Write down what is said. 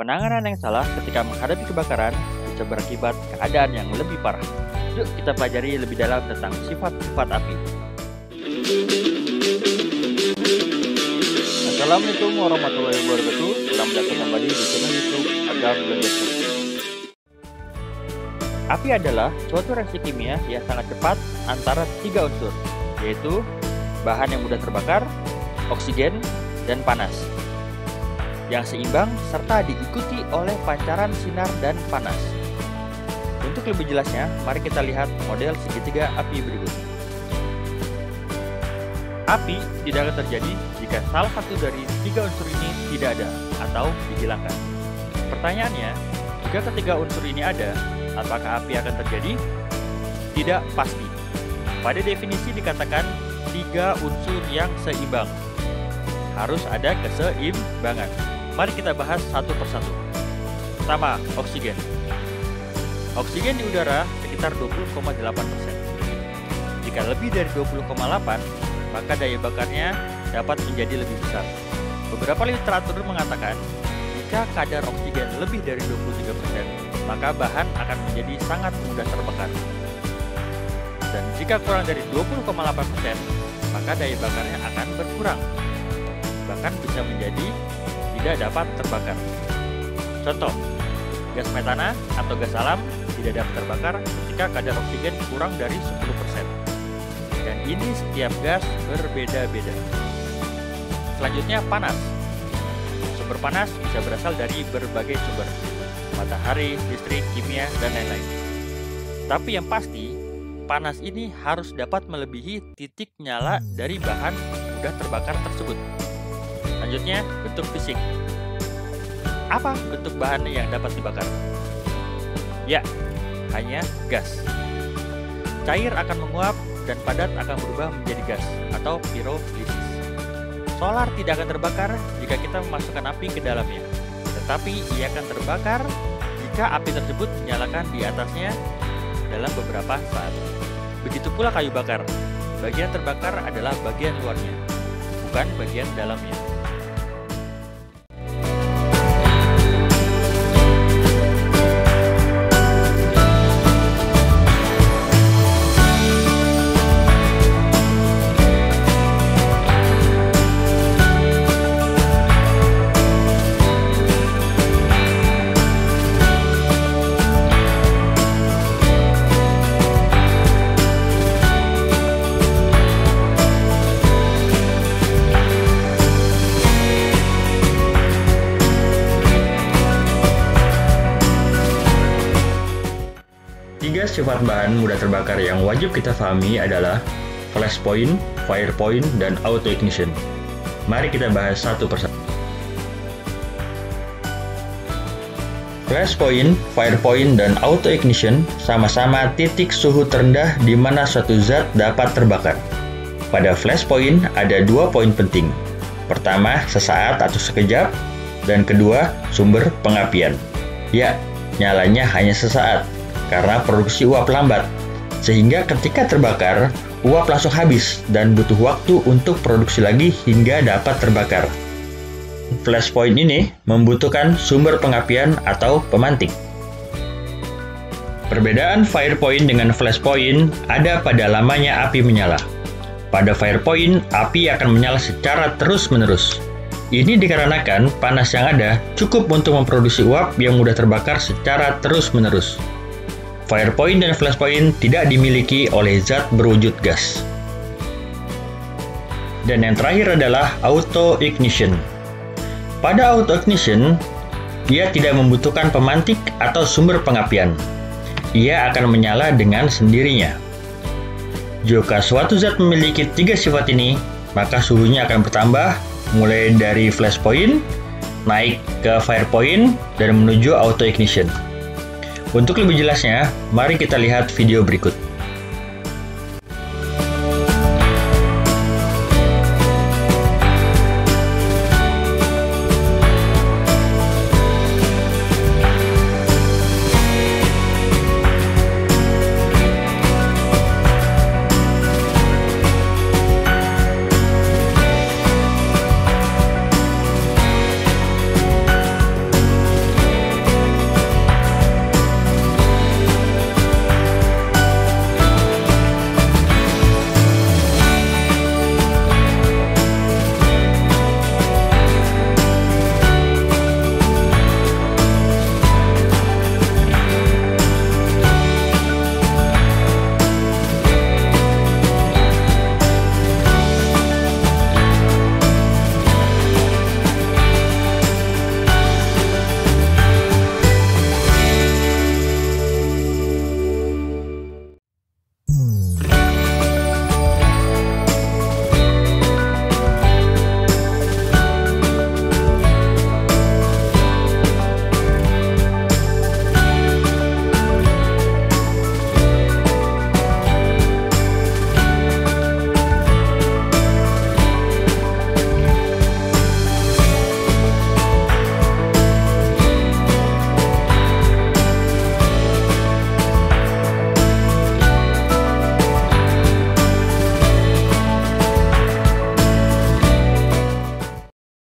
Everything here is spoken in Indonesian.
Penanganan yang salah ketika menghadapi kebakaran bisa berakibat keadaan yang lebih parah. Yuk kita pelajari lebih dalam tentang sifat-sifat api. Assalamualaikum warahmatullahi wabarakatuh. Selamat datang kembali di channel YouTube Agam Belajar. Api adalah suatu reaksi kimia yang sangat cepat antara tiga unsur, yaitu bahan yang mudah terbakar, oksigen, dan panas yang seimbang serta diikuti oleh pancaran sinar dan panas. Untuk lebih jelasnya, mari kita lihat model segitiga api berikut. Api tidak akan terjadi jika salah satu dari tiga unsur ini tidak ada atau dihilangkan. Pertanyaannya, jika ketiga unsur ini ada, apakah api akan terjadi? Tidak pasti. Pada definisi dikatakan tiga unsur yang seimbang. Harus ada keseimbangan. Mari kita bahas satu persatu. Pertama, oksigen. Oksigen di udara sekitar 20,8%. Jika lebih dari 20,8, maka daya bakarnya dapat menjadi lebih besar. Beberapa literatur mengatakan, jika kadar oksigen lebih dari 23%, maka bahan akan menjadi sangat mudah terbakar. Dan jika kurang dari 20,8%, maka daya bakarnya akan berkurang. Bahkan bisa menjadi tidak dapat terbakar. Contoh, gas metana atau gas alam tidak dapat terbakar ketika kadar oksigen kurang dari 10%. Dan ini setiap gas berbeda-beda. Selanjutnya panas. Sumber panas bisa berasal dari berbagai sumber, matahari, listrik, kimia, dan lain-lain. Tapi yang pasti, panas ini harus dapat melebihi titik nyala dari bahan mudah terbakar tersebut. Selanjutnya, bentuk fisik. Apa bentuk bahan yang dapat dibakar? Ya, hanya gas. Cair akan menguap dan padat akan berubah menjadi gas atau pirolisis. Solar tidak akan terbakar jika kita memasukkan api ke dalamnya, tetapi ia akan terbakar jika api tersebut dinyalakan di atasnya dalam beberapa saat. Begitu pula kayu bakar. Bagian terbakar adalah bagian luarnya, bukan bagian dalamnya. Sifat bahan mudah terbakar yang wajib kita pahami adalah flash point, fire point, dan auto ignition. Mari kita bahas satu persatu. Flash point, fire point, dan auto ignition sama-sama titik suhu terendah di mana suatu zat dapat terbakar. Pada flash point ada dua poin penting. Pertama, sesaat atau sekejap, dan kedua, sumber pengapian. Ya, nyalanya hanya sesaat, karena produksi uap lambat, sehingga ketika terbakar, uap langsung habis dan butuh waktu untuk produksi lagi hingga dapat terbakar. Flash point ini membutuhkan sumber pengapian atau pemantik. Perbedaan fire point dengan flash point ada pada lamanya api menyala. Pada fire point, api akan menyala secara terus-menerus. Ini dikarenakan panas yang ada cukup untuk memproduksi uap yang mudah terbakar secara terus-menerus. Fire point dan flash point tidak dimiliki oleh zat berwujud gas. Dan yang terakhir adalah auto ignition. Pada auto ignition, ia tidak membutuhkan pemantik atau sumber pengapian. Ia akan menyala dengan sendirinya. Jika suatu zat memiliki tiga sifat ini, maka suhunya akan bertambah mulai dari flash point, naik ke fire point, dan menuju auto ignition. Untuk lebih jelasnya, mari kita lihat video berikut.